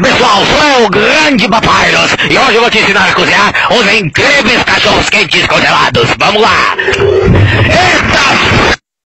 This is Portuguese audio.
pessoal, sou o grande Papyrus e hoje eu vou te ensinar a cozinhar os incríveis cachorros quentes congelados. Vamos lá!